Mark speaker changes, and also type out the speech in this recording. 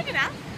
Speaker 1: Big enough.